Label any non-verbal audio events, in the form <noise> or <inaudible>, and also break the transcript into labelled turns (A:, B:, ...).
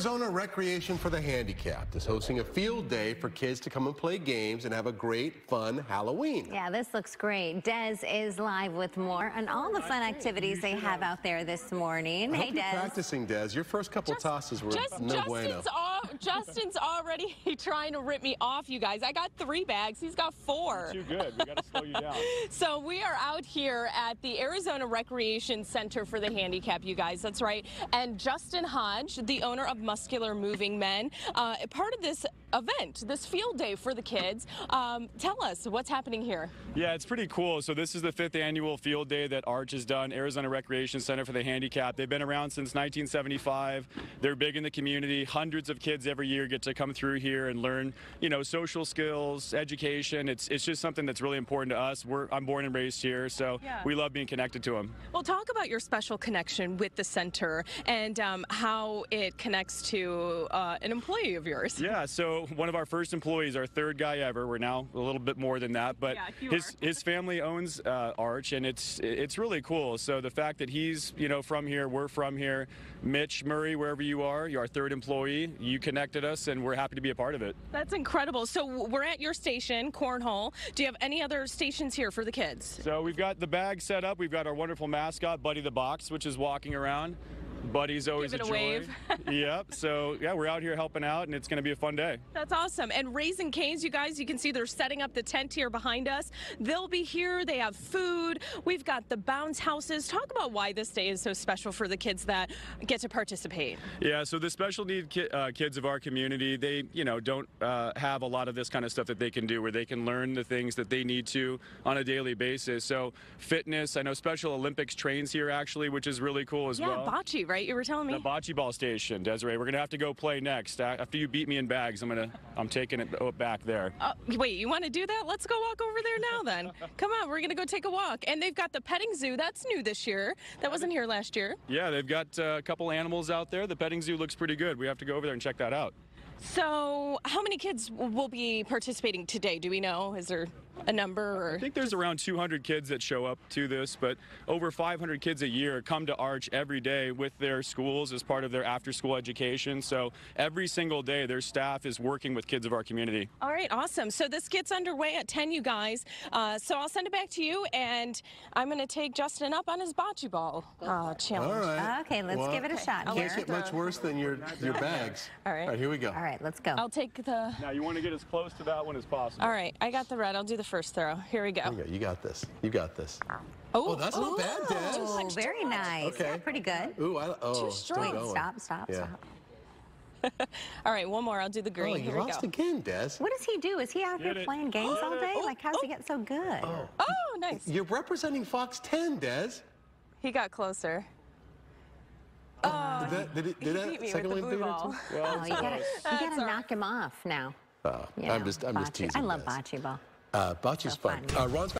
A: Arizona Recreation for the Handicapped is hosting a field day for kids to come and play games and have a great, fun Halloween.
B: Yeah, this looks great. Des is live with more on all the fun activities they have out there this morning.
A: I
B: hey,
A: hope you're
B: Des.
A: practicing, Des. Your first couple
C: Just-
A: tosses were
C: Just,
A: no
C: Justin's,
A: bueno.
C: al- Justin's already <laughs> trying to rip me off, you guys. I got three bags. He's got four.
D: Too good. We got to slow you down. <laughs>
C: So we are out here at the Arizona Recreation Center for the Handicapped, you guys. That's right. And Justin Hodge, the owner of Muscular Moving Men, uh, part of this event, this field day for the kids. Um, tell us what's happening here.
D: Yeah, it's pretty cool. So this is the fifth annual field day that Arch has done. Arizona Recreation Center for the Handicap. They've been around since 1975. They're big in the community. Hundreds of kids every year get to come through here and learn, you know, social skills, education. It's it's just something that's really important to us. We're I'm born and raised here, so
C: Yeah.
D: we love being connected to them.
C: Well, talk about your special connection with the center and um, how it connects to uh, an employee of yours.
D: Yeah, so one of our first employees, our third guy ever. We're now a little bit more than that, but
C: Yeah,
D: his his family owns uh, Arch, and it's it's really cool. So the fact that he's you know from here, we're from here. Mitch Murray, wherever you are, you're our third employee. You connected us, and we're happy to be a part of it.
C: That's incredible. So we're at your station, Cornhole. Do you have any other stations here for the kids?
D: So we've got the bag set up. We've got our wonderful mascot, Buddy the Box, which is walking around. Buddy's always
C: Give it
D: a
C: a
D: joy.
C: wave. <laughs>
D: yep. So yeah, we're out here helping out, and it's going to be a fun day.
C: That's awesome. And Raising Cane's, you guys, you can see they're setting up the tent here behind us. They'll be here. They have food. We've got the bounce houses. Talk about why this day is so special for the kids that get to participate.
D: Yeah, so the special need ki- uh, kids of our community, they, you know, don't uh, have a lot of this kind of stuff that they can do where they can learn the things that they need to on a daily basis. So fitness, I know Special Olympics trains here actually, which is really cool as
C: Yeah,
D: well.
C: bocce, right? You were telling me.
D: the bocce ball station, Desiree. We're gonna have to go play next. After you beat me in bags, I'm gonna, I'm taking it back there.
C: Uh, wait, you want to do that? Let's go walk over there now then. Come on, we're going to go take a walk. And they've got the petting zoo. That's new this year. That wasn't here last year.
D: Yeah, they've got uh, a couple animals out there. The petting zoo looks pretty good. We have to go over there and check that out.
C: So, how many kids will be participating today? Do we know? Is there a number or
D: I think there's around 200 kids that show up to this, but over 500 kids a year come to Arch every day with their schools as part of their after school education. So every single day, their staff is working with kids of our community.
C: All right, awesome. So this gets underway at 10, you guys. Uh, so I'll send it back to you, and I'm going to take Justin up on his bocce ball uh, challenge.
A: All right.
B: Okay, let's
A: Well,
B: give it a shot
A: Can't
B: here.
A: get much worse than your, your bags.
C: All right.
A: All right, here we go.
B: All right, let's go.
C: I'll take the.
D: Now, you want to get as close to that one as possible.
C: All right, I got the red. I'll do the first throw. Here we go.
A: Here you go. You got this. You got this.
C: Oh, oh
A: that's not bad, Des.
B: Oh, very nice.
A: Okay.
B: Yeah, pretty good.
A: Ooh, I, oh,
C: Too
A: still
C: strong.
B: Wait, stop, stop,
A: Yeah.
B: stop. <laughs>
C: All right, one more. I'll do the
A: Oh,
C: green.
A: you
C: Here we
A: lost
C: go.
A: again, Des.
B: What does he do? Is he out here
D: it.
B: playing games all day?
C: Oh,
B: Like, how's he oh. get so good?
C: Oh. oh, nice.
A: You're representing Fox 10, Des.
C: He got closer.
A: Did that, did
C: He
A: did that
C: beat me
A: second
C: with
A: one
C: the blue ball.
A: too?
D: Well,
B: Oh, you gotta, you gotta
C: all right.
B: knock him off now.
A: Oh,
B: You
A: I'm just, I'm just teasing.
B: I love
A: Des.
B: bocce ball.
A: Uh, bocce's
B: So
A: fun.
B: fun.
A: Uh, Ron's